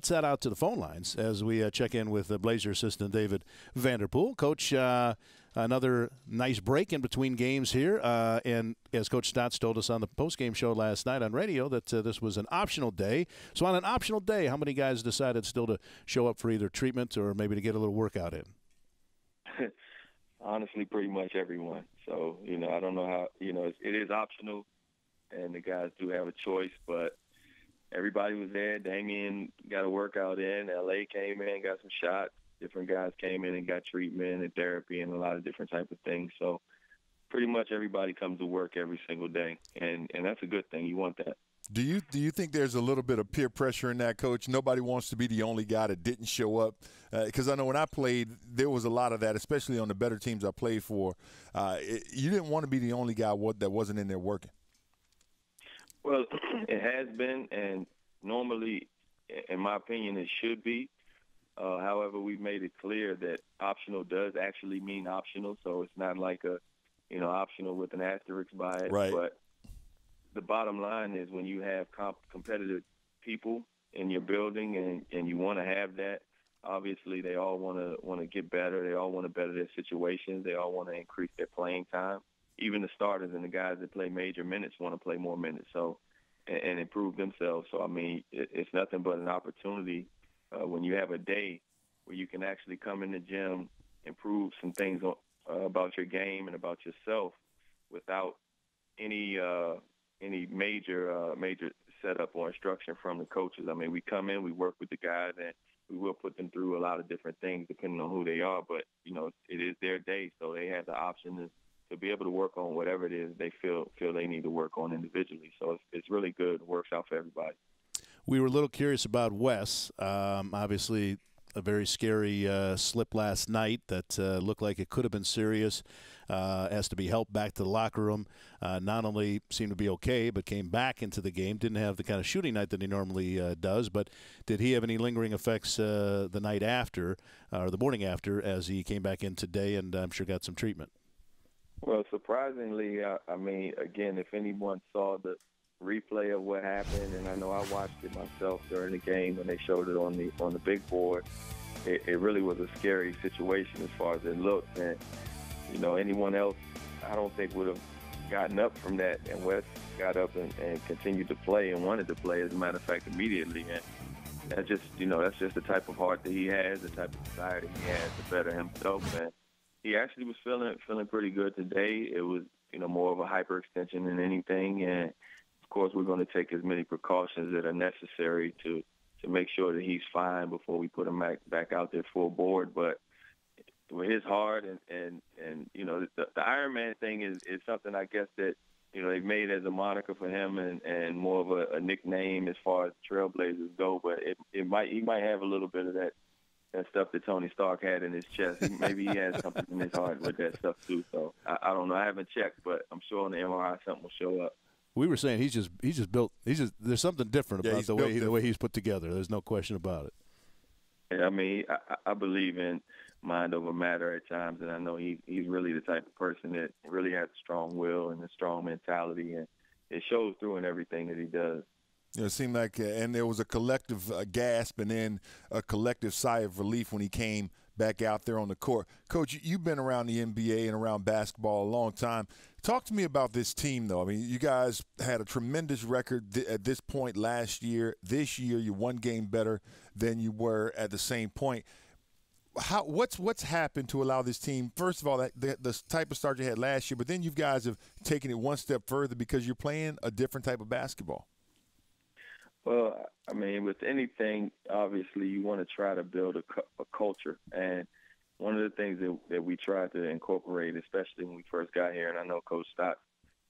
let's head out to the phone lines as we uh, check in with the Blazer assistant David Vanterpool. Coach, uh, another nice break in between games here. Uh, and as Coach Stotts told us on the postgame show last night on radio, that uh, this was an optional day. So, on an optional day, how many guys decided still to show up for either treatment or maybe to get a little workout in? Honestly, pretty much everyone. So, you know, I don't know how, you know, it is optional, and the guys do have a choice, but everybody was there. Damian got a workout in. LA came in, got some shots different guys came in and got treatment and therapy and a lot of different type of things. So pretty much everybody comes to work every single day, and and that's a good thing. You want that. Do you do you think there's a little bit of peer pressure in that, coach? Nobody wants to be the only guy that didn't show up because uh, I know when I played, there was a lot of that, especially on the better teams I played for. Uh, it, you didn't want to be the only guy that wasn't in there working. Well, it has been, and normally, in my opinion, it should be. Uh, however, we've made it clear that optional does actually mean optional, so it's not like a, you know, optional with an asterisk by it. Right. But the bottom line is when you have comp- competitive people in your building and, and you want to have that, obviously they all want to want to get better. They all want to better their situations. They all want to increase their playing time. Even the starters and the guys that play major minutes want to play more minutes. So and, and improve themselves. So I mean, it, it's nothing but an opportunity uh, when you have a day where you can actually come in the gym, improve some things uh, about your game and about yourself without any uh, any major uh, major setup or instruction from the coaches. I mean, we come in, we work with the guys, and we will put them through a lot of different things depending on who they are. But you know, it is their day, so they have the option to, to be able to work on whatever it is they feel feel they need to work on individually. So it's, it's really good. It works out for everybody we were a little curious about Wes. Um, obviously, a very scary uh, slip last night that uh, looked like it could have been serious. Uh, has to be helped back to the locker room. Uh, not only seemed to be okay, but came back into the game. Didn't have the kind of shooting night that he normally uh, does. But did he have any lingering effects uh, the night after or the morning after as he came back in today? And I'm sure got some treatment. Well, surprisingly, uh, I mean, again, if anyone saw the replay of what happened, and I know I watched it myself during the game when they showed it on the on the big board. It, it really was a scary situation as far as it looked, and you know anyone else, I don't think would have gotten up from that. And Wes got up and, and continued to play and wanted to play, as a matter of fact, immediately. And that's just you know that's just the type of heart that he has, the type of desire that he has to better himself. And he actually was feeling feeling pretty good today. It was you know more of a hyperextension than anything, and of course, we're going to take as many precautions that are necessary to to make sure that he's fine before we put him back back out there full board. But with his heart and and and you know the, the Iron Man thing is is something I guess that you know they've made as a moniker for him and and more of a, a nickname as far as Trailblazers go. But it it might he might have a little bit of that that stuff that Tony Stark had in his chest. Maybe he has something in his heart with that stuff too. So I, I don't know. I haven't checked, but I'm sure on the MRI something will show up we were saying he's just he's just built he's just there's something different yeah, about the way the way he's put together. There's no question about it. Yeah, I mean, I, I believe in mind over matter at times, and I know he he's really the type of person that really has a strong will and a strong mentality, and it shows through in everything that he does. It seemed like, uh, and there was a collective uh, gasp and then a collective sigh of relief when he came back out there on the court. Coach, you've been around the NBA and around basketball a long time. Talk to me about this team, though. I mean, you guys had a tremendous record th- at this point last year. This year, you're one game better than you were at the same point. How what's what's happened to allow this team? First of all, that the, the type of start you had last year, but then you guys have taken it one step further because you're playing a different type of basketball. Well, I mean, with anything, obviously, you want to try to build a, a culture, and one of the things that, that we tried to incorporate, especially when we first got here, and I know Coach Stotts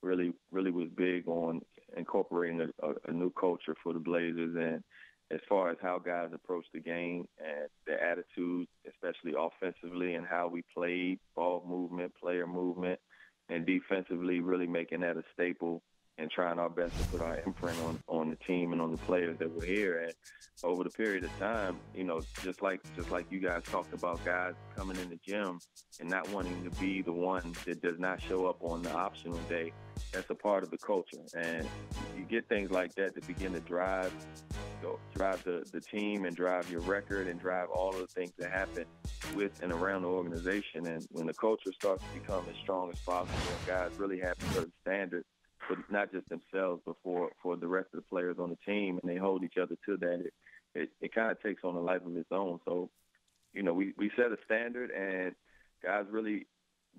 really really was big on incorporating a, a, a new culture for the Blazers, and as far as how guys approach the game and their attitude, especially offensively, and how we played, ball movement, player movement, and defensively, really making that a staple and trying our best to put our imprint on on the team and on the players that were here. And over the period of time, you know, just like just like you guys talked about, guys coming in the gym and not wanting to be the one that does not show up on the optional day. That's a part of the culture, and you get things like that to begin to drive drive the, the team and drive your record and drive all of the things that happen with and around the organization. And when the culture starts to become as strong as possible, guys really have a certain standard for not just themselves, but for, for the rest of the players on the team, and they hold each other to that. It, it, it kind of takes on a life of its own. So, you know, we, we set a standard, and guys really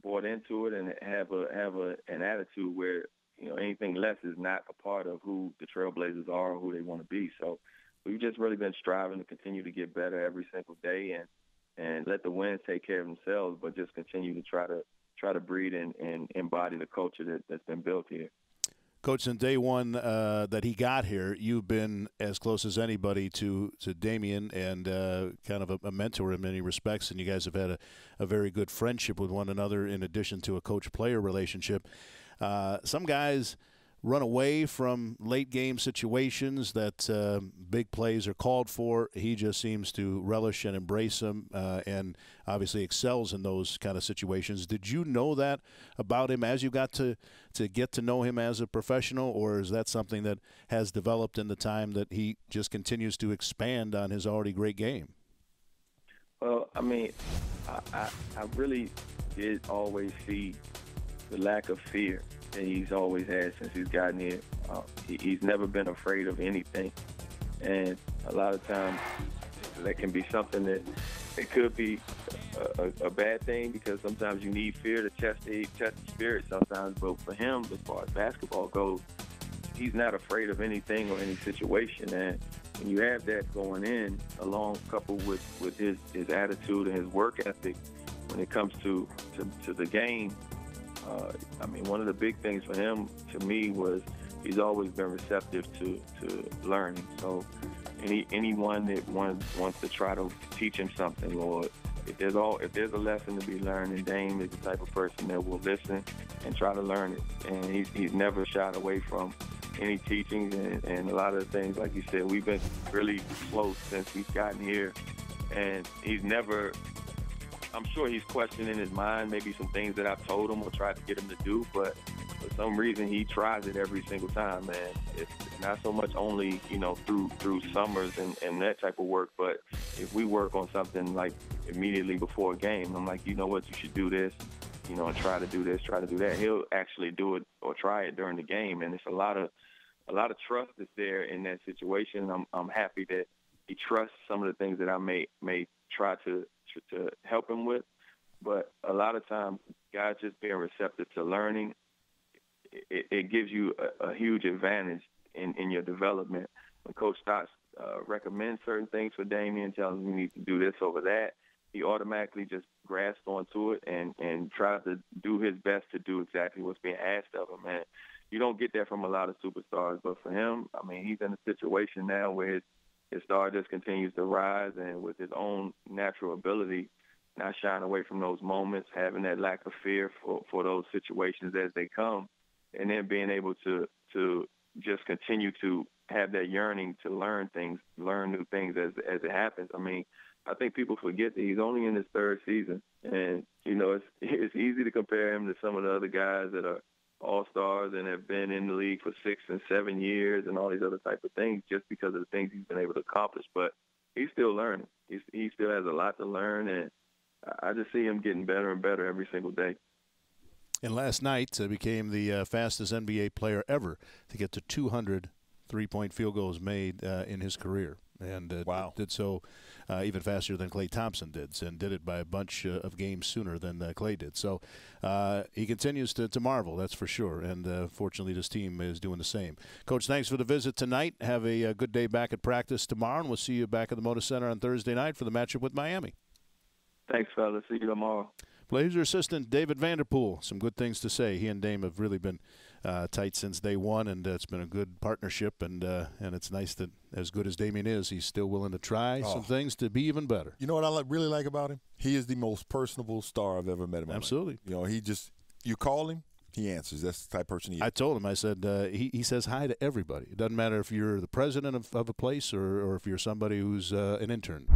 bought into it and have a have a an attitude where you know anything less is not a part of who the Trailblazers are or who they want to be. So we've just really been striving to continue to get better every single day and and let the wins take care of themselves, but just continue to try to try to breed and, and embody the culture that, that's been built here. Coach, since day one uh, that he got here, you've been as close as anybody to, to Damian and uh, kind of a, a, mentor in many respects. And you guys have had a, a very good friendship with one another in addition to a coach player relationship. Uh, some guys run away from late game situations that uh, big plays are called for. He just seems to relish and embrace them uh, and obviously excels in those kind of situations. Did you know that about him as you got to, to get to know him as a professional, or is that something that has developed in the time that he just continues to expand on his already great game? Well, I mean, I, I, I really did always see the lack of fear that he's always had since he's gotten here. Uh, he, he's never been afraid of anything, and a lot of times that can be something that it could be a, a, a, bad thing because sometimes you need fear to test the test the spirit sometimes. But for him, as far as basketball goes, he's not afraid of anything or any situation. And when you have that going in, along coupled with, with his, his attitude and his work ethic, when it comes to, to, to the game, uh, I mean, one of the big things for him, to me, was he's always been receptive to, to learning. So any anyone that wants wants to try to teach him something, or if there's all if there's a lesson to be learned, and Dame is the type of person that will listen and try to learn it. And he's he's never shied away from any teachings and, and a lot of the things, like you said, we've been really close since he's gotten here, and he's never I'm sure he's questioning his mind, maybe some things that I've told him or tried to get him to do, but for some reason he tries it every single time, man. It's not so much only, you know, through through summers and, and that type of work, but if we work on something like immediately before a game, I'm like, you know what, you should do this, you know, and try to do this, try to do that. He'll actually do it or try it during the game, and it's a lot of a lot of trust that's there in that situation. I'm I'm happy that he trusts some of the things that I may may try to to, help him with. But a lot of times, guys just being receptive to learning, it, it gives you a, a, huge advantage in, in your development. When Coach Stotts uh, recommends certain things for Damian, tells him you need to do this over that, he automatically just grasps onto it and, and tries to do his best to do exactly what's being asked of him. And you don't get that from a lot of superstars, but for him, I mean, he's in a situation now where his his star just continues to rise, and with his own natural ability, not shying away from those moments, having that lack of fear for, for those situations as they come, and then being able to to just continue to have that yearning to learn things, learn new things as as it happens. I mean, I think people forget that he's only in his third season, and you know it's it's easy to compare him to some of the other guys that are all stars and have been in the league for six and seven years and all these other type of things just because of the things he's been able to accomplish. But he's still learning. He's, he still has a lot to learn, and I just see him getting better and better every single day. And last night uh, became the uh, fastest NBA player ever to get to 200 three-point field goals made uh, in his career, and uh, wow. did so uh, even faster than Klay Thompson did, and did it by a bunch uh, of games sooner than uh, Klay did. So uh, he continues to, to marvel, that's for sure. And uh, fortunately, this team is doing the same. Coach, thanks for the visit tonight. Have a, a good day back at practice tomorrow, and we'll see you back at the Moda Center on Thursday night for the matchup with Miami. Thanks, fellas. See you tomorrow. Blazer assistant David Vanterpool, Some good things to say. He and Dame have really been uh, tight since day one, and uh, it's been a good partnership. And uh, and it's nice that as good as Damian is, he's still willing to try oh. some things to be even better. You know what I really like about him? He is the most personable star I've ever met in my Absolutely. Life. You know, he just you call him, He answers. That's the type of person he is. I told him. I said uh, he he says hi to everybody. It doesn't matter if you're the president of, of a place or, or if you're somebody who's uh, an intern.